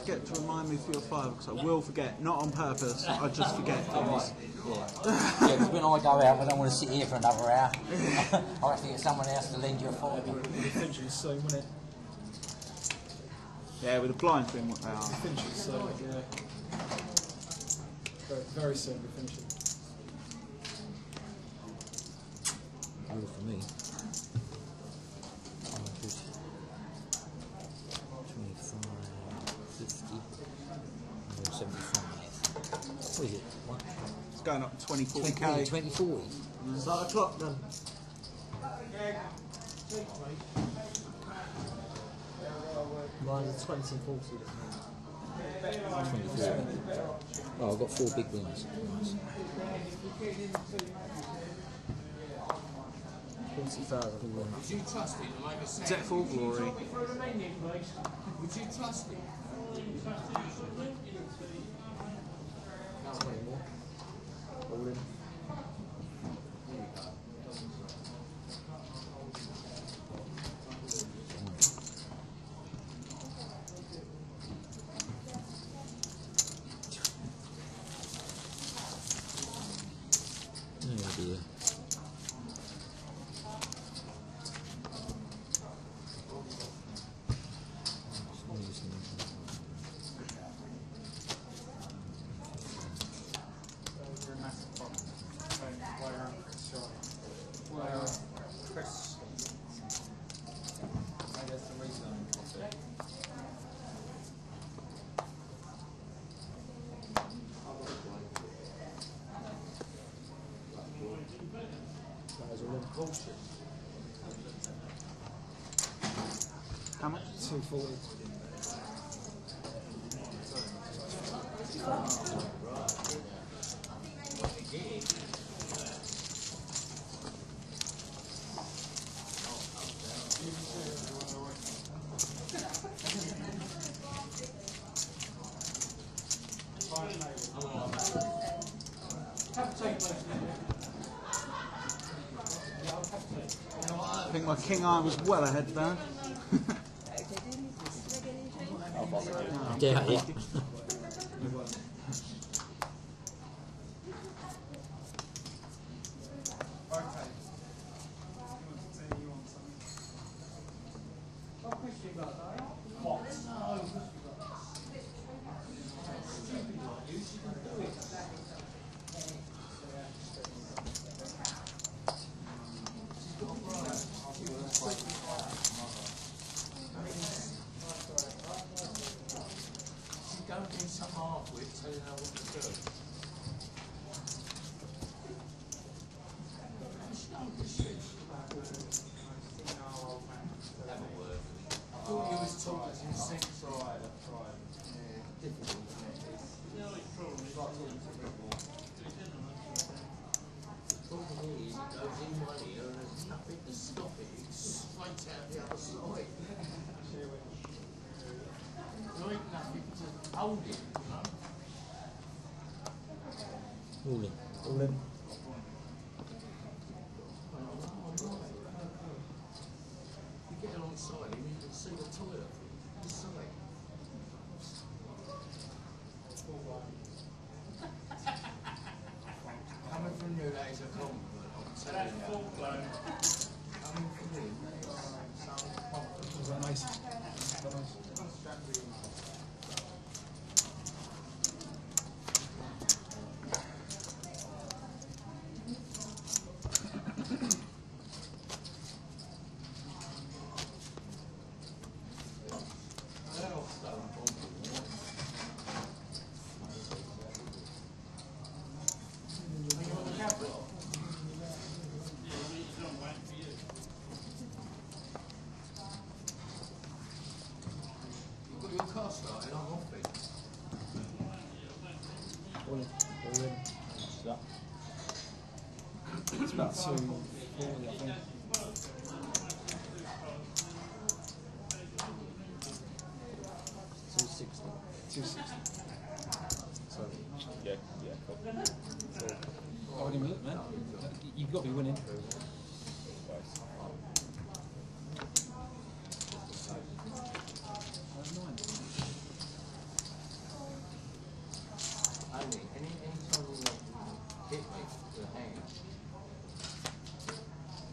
Forget to remind me for your five because I will forget. Not on purpose. I just forget things. Yeah, because when I go out, I don't want to sit here for another hour. I have to get someone else to lend you a fiver. Finch is so, wouldn't it? Yeah, with the blinds being what they are. Finch is so, yeah. Very, very soon we finish it. All for me. 25, 50, no, 75. What is it? What? It's going up to 20, 20, 40k. 20, 40. Start the clock then. Mine's 20 40 24. Oh, I've got four big wins. Nice. 40,000. Would you trust him to make a sound? Is that glory? Would you trust him? 20 more. All in. Oh dear. Chris. Maybe that's the reason I'm crossing. That was all in. Bullshit. How much? 240. I think my king eye was well ahead there. Yeah, yeah. You don't need some afterwards, so you know what to do. I thought you was taught as in sex. Tried, I've tried. Yeah, difficult, isn't it? It's, it's like talking to people. Problem is, it goes in one ear and there's nothing to stop it. It's straight out the other side. There ain't nothing to hold it, you know. All in. All in. You get alongside him, you can see the toilet from the side. Coming from you, that is a compliment. I'm telling you. Coming from you, that is so confident. Was that nice? Was that nice? All in. All in. It's about two forty, I think. Two sixty. Two sixty. So Yeah, yeah, cool. I wouldn't even look, man. You've got to be winning. Andy, any, any time you like hit me with a hand,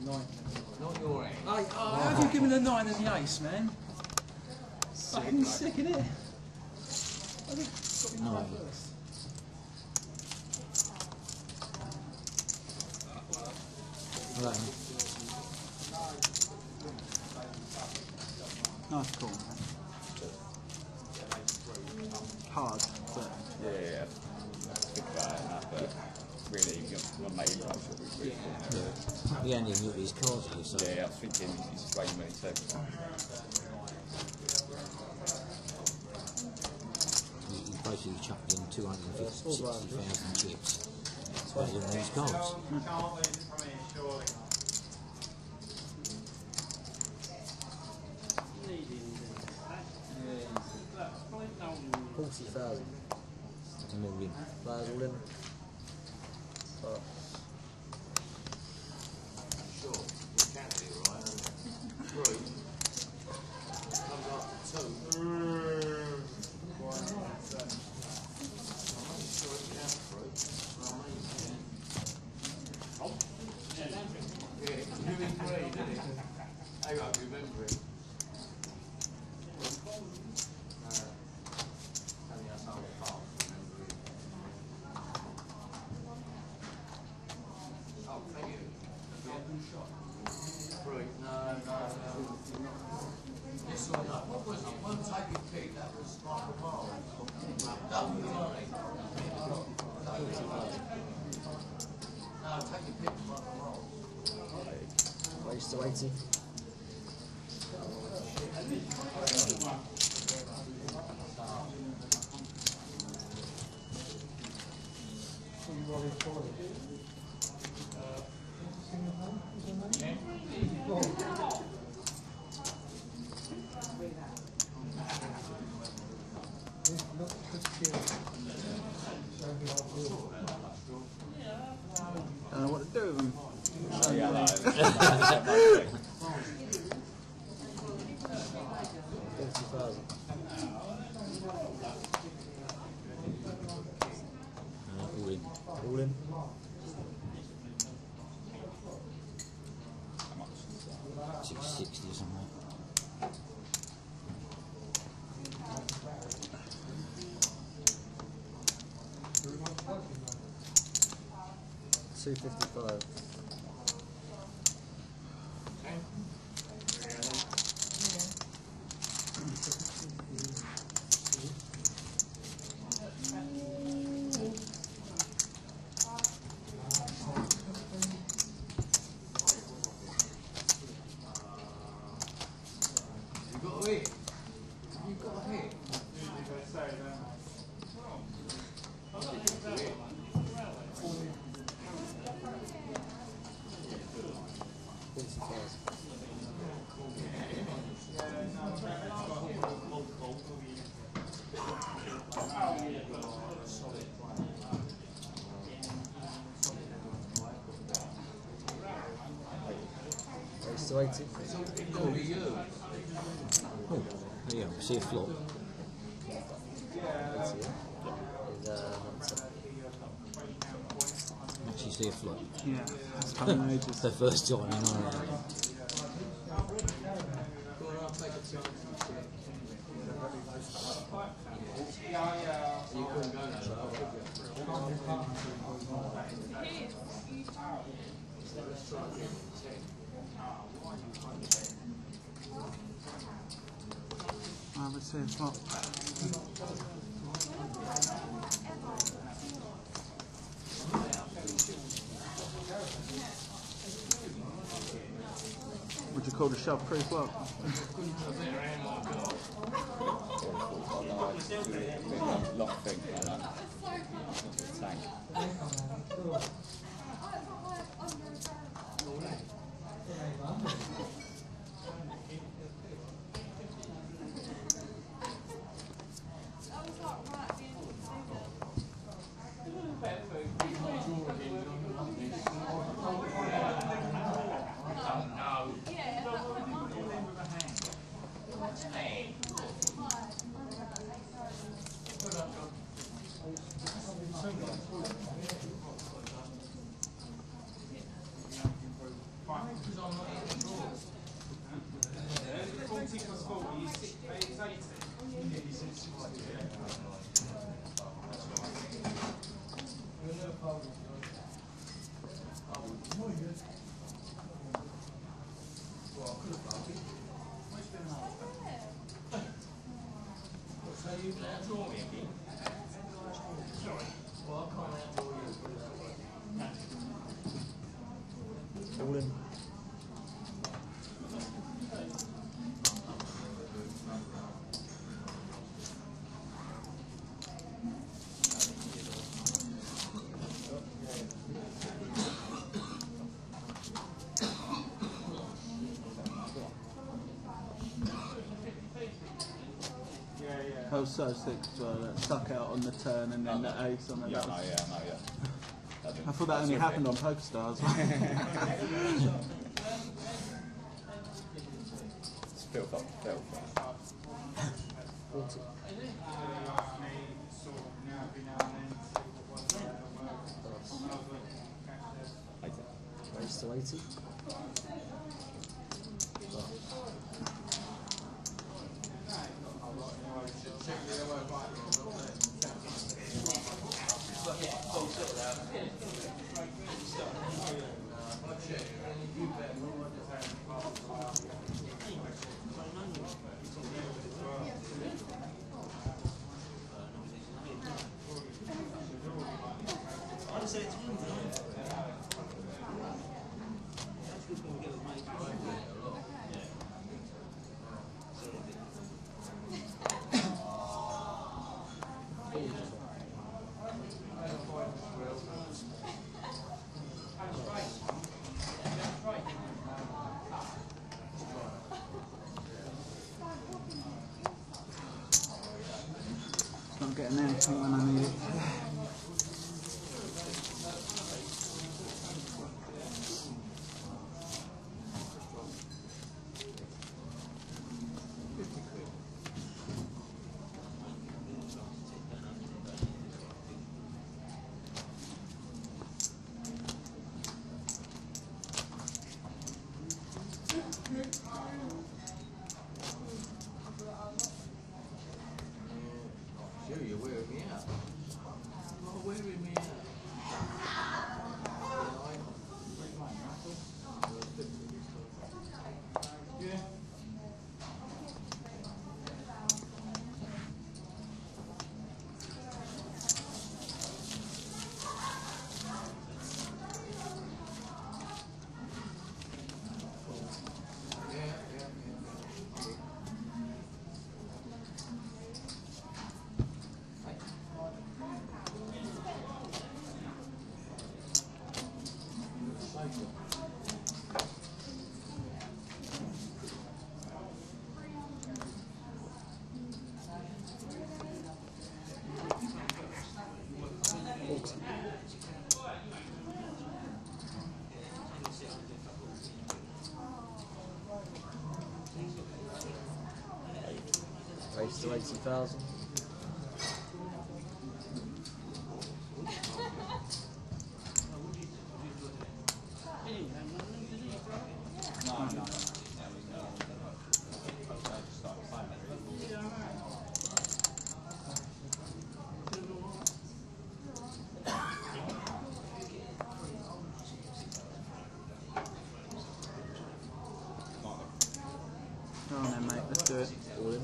Nine. not your hand. Hey, oh, how do you give me the nine and the ace, man? Fucking sick, innit? I think it's got to be nine first. Hello. Nice call, man. Hard, but Yeah, yeah, yeah. Think about and that, but really, you're my main approach will be really cool. Yeah. He only knew his cards though, so. Yeah, yeah, I was thinking he's just way many seconds. He he basically chucked in 260,000 chips. But he didn't know his cards. Forty thousand. It's a million. Players all in. Oh. Sure, you can do, right? Three. Comes up to two. I'm not sure it can three. Well, maybe it can. Yeah, you agree, didn't it? Hang on, remember 255. To eighty. It could be you. Oh, there you go. See a flop. Let's see. Is uh. Actually see a flop. Yeah, it's coming ages. the first time in Ireland. Go on, I'll take a chance. You couldn't go now, though, could you? I would say it's not. Would you call the shove pre-flop? Long thing like that. Tank. I was so sick as uh, well. That stuck out on the turn and then the ace on the Yeah, that no, yeah, no, yeah. I thought that only happened on PokerStars. Not getting anything to 80,000. Go on then, mate. Let's do it. All in.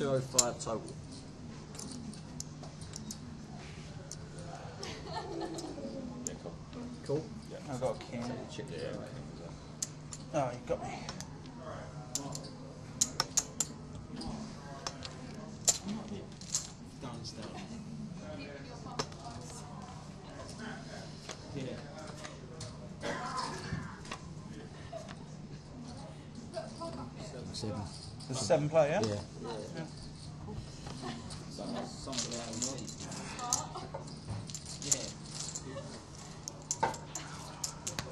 Two oh five total. Yeah, cool. Cool. Yeah. I've got a king. Chip yeah. Oh, you got me. Seven. There's seven player. Yeah. Yeah. yeah.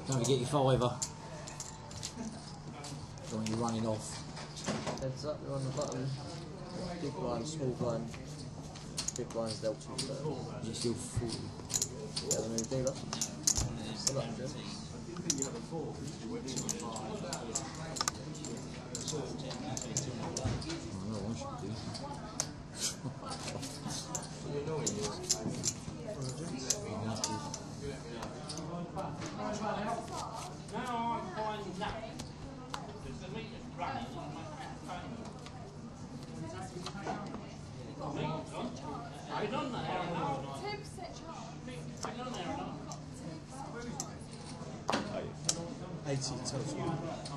Don't forget your fiver. Don't you running off. Heads up, you're on the button. Big blind, small blind. Big blind's dealt to you first. You're still full. You have a new dealer? Good luck, Jim. I know I should do. Eighty total.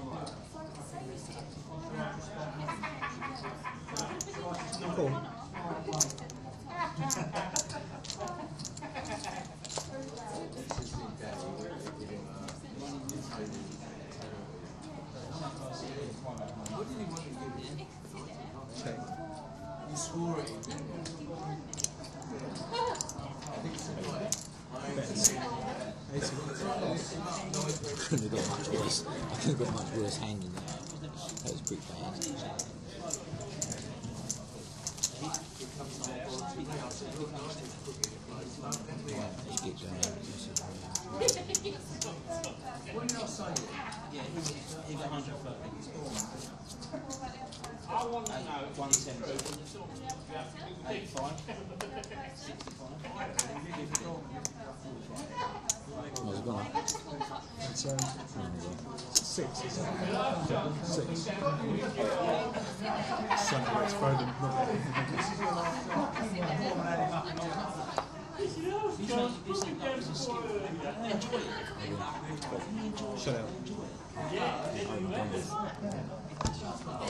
Cool. Check. You swore it. couldn't have got much worse. I couldn't have got much worse hand than that. That was pretty bad. Right, let's get going. What did I say? Yeah, he's, he's 130. I want to know. 170. 85. 65. How's it going? It's um, six, isn't it? Six. Sunday, it's Foden, Shut out.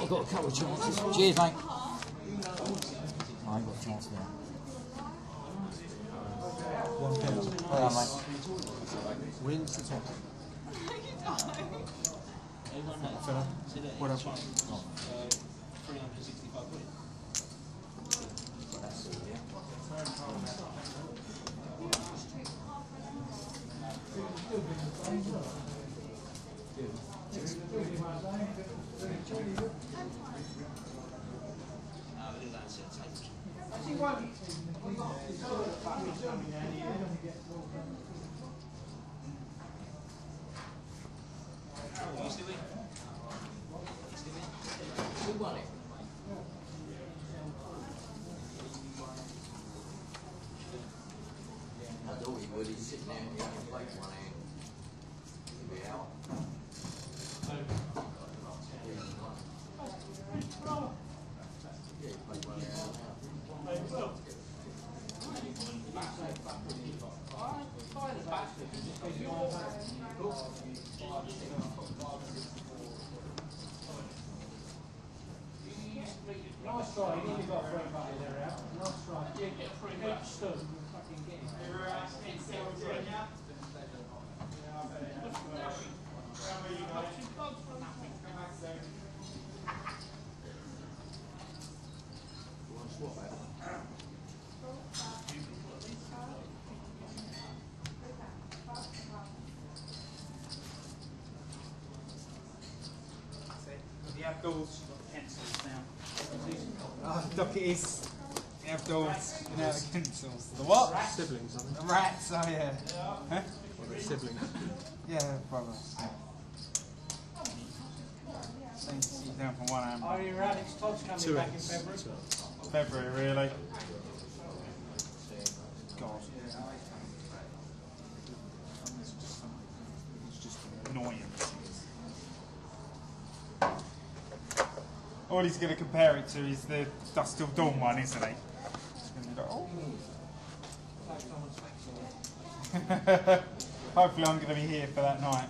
I've got a couple of chances. Cheers, mate. I ain't got a chance now. One pound. Well done, mate. Wins the top. Fella, what up? 365 quid. Would. He's sitting there he one hand. He'll be out. Yeah, he played one hand now. Nice try, you need to got three buttons there out. Nice try. Yeah, get three buttons. Stood. Fucking get him. The outdoors, you've got the pencils now. Ah, oh, Doc, it is. The outdoors, you know, the pencils. The what? Siblings, I think. The rats, oh yeah. Huh? Or they're siblings. Yeah, brothers. Yeah. Seems to see down from one hand. Are you Alex Todd's coming Two back in February? February, really? God. It's just, it's just annoying. All he's going to compare it to is the Dusk Till Dawn one, isn't he? Oh. Hopefully I'm going to be here for that night.